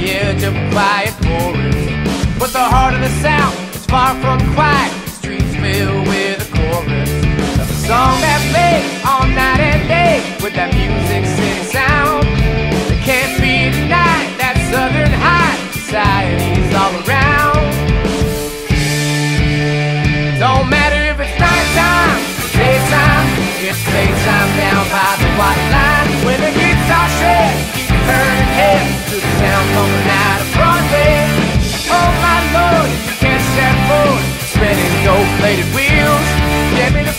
the edge of a quiet forest. But the heart of the South is far from quiet. The streets filled with a chorus of a song that plays all night and day with that spinning gold-plated wheels. Get me the